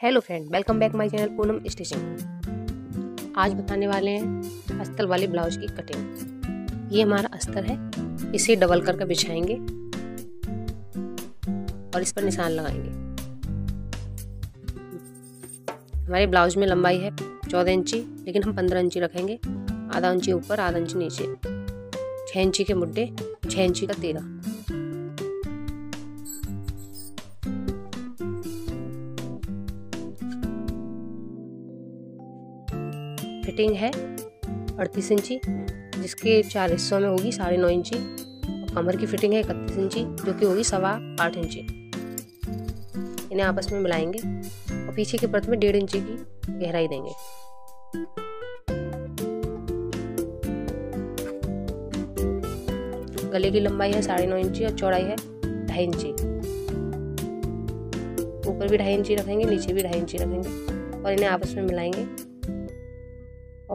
Hello friend welcome back my channel Poonam stitching आज बताने वाले हैं अस्तर वाले ब्लाउज की कटिंग ये हमारा अस्तर है, इसे डबल करके बिछाएँगे और इस पर निशान लगाएँगे। हमारे ब्लाउज में लंबाई है चौदह इंची, लेकिन हम पंद्रह इंची रखेंगे। आधा इंची ऊपर, आधा इंची नीचे। छः इंची के मुड्डे छः इंची का तेरह फिटिंग है अड़तीस इंची, जिसके चार हिस्सों में होगी साढ़े नौ इंची, और कमर की फिटिंग है इकतीस इंची, जो कि होगी सवा आठ इंची। इन्हें आपस में मिलाएँगे और पीछे के परत में डेढ़ इंची की गहराई देंगे। गले की लंबाई है साढ़े नौ इंची और चौड़ाई है ढाई इंची। ऊपर भी ढाई इंची रखेंगे, नीचे भी ढाई इंची रखेंगे और इन्हें आपस में मिलाएँगे।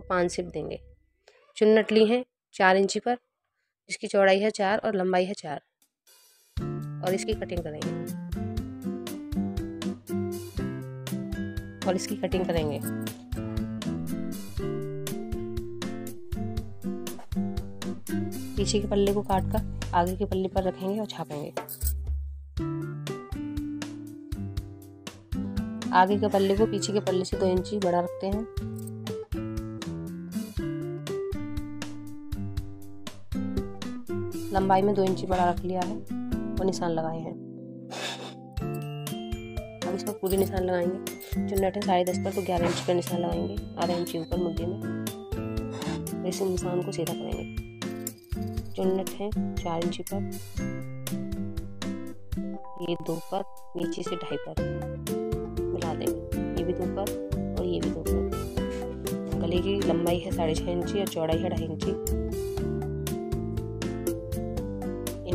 और पाँच सिप देंगे। चुन्नट ली हैं, चार इंची पर इसकी चौड़ाई है चार और लंबाई है चार। और इसकी कटिंग करेंगे। और इसकी कटिंग करेंगे। पीछे के पल्ले को काट कर आगे के पल्ले पर रखेंगे और छापेंगे। आगे के पल्ले को पीछे के पल्ले से दो इंची बड़ा रखते हैं। लंबाई में दो इंची बड़ा रख लिया है और निशान लगाए हैं। अब इसमें पूरी निशान लगाएँगे। चुन्नट है साढ़े दस पर तो ग्यारह इंच पर निशान लगाएँगे, आधा इंची ऊपर मुद्दे में। इस निशान को सीधा करेंगे। चुन्नट है, चार इंची पर, ये दो पर, नीचे से ढाई पर मिला देंगे। ये भी दो पर और ये भी दो पर। गले की लंबाई है साढ़े छः इंची और चौड़ाई है ढाई इंची।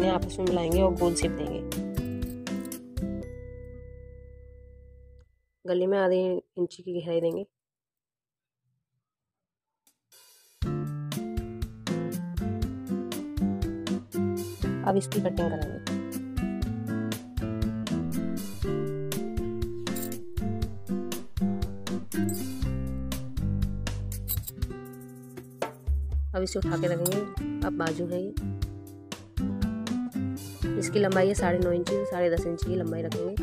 इन्हें आपस में मिलाएँगे और गोल शेप देंगे। गले में आधे इंची की गहराई देंगे। अब इसकी कटिंग करेंगे। अब इसे उठा के रखेंगे। अब बाजू है ये। इसकी लंबाई है साढ़े नौ इंची, साढ़े दस इंची की लंबाई रखेंगे।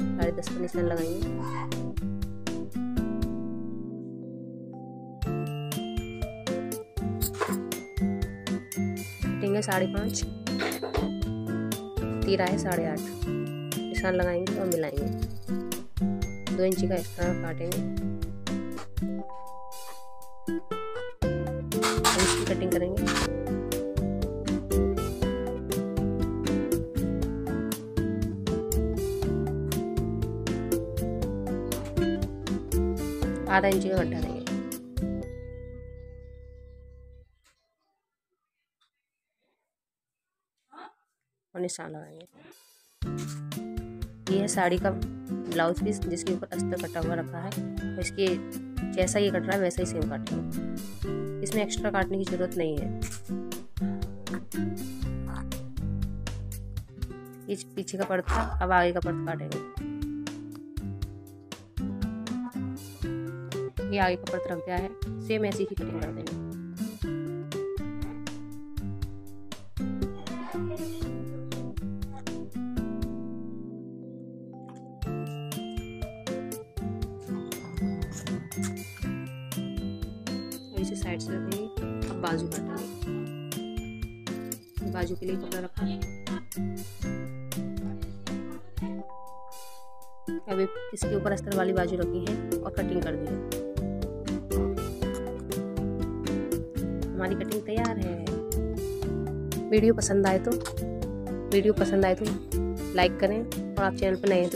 साढ़े दस का निशान लगाएँगे। कटेंगे साढ़े पाँच। तीरा है साढ़े आठ। निशान लगाएँगे और मिलाएँगे। दो इंची का एक्स्ट्रा काटेंगे। कटिंग करेंगे। आधा इंची का गड्ढा देंगे। और निशान लगाएँगे। ये है साड़ी का ब्लाउज पीस जिसके ऊपर अस्तर कटा हुआ रखा है। इसके जैसा ये कट रहा है, वैसा ही सेम काटेंगे इसमें एक्स्ट्रा काटने की ज़रूरत नहीं है। ये पीछे का पर्द था अब आगे का पर्द काटेंगे। ये आगे का पर्द रख दिया है। सेम ऐसी ही कटिंग कर देंगे। इसे साइड से रखेंगे अब बाजू काटेंगे बाजू के लिए कपड़ा रखा। अभी इसके ऊपर अस्तर वाली बाजू रखी है और कटिंग कर दी हमारी कटिंग तैयार है। वीडियो पसंद आए तो वीडियो पसंद आए तो लाइक करें और आप चैनल पर नए हैं तो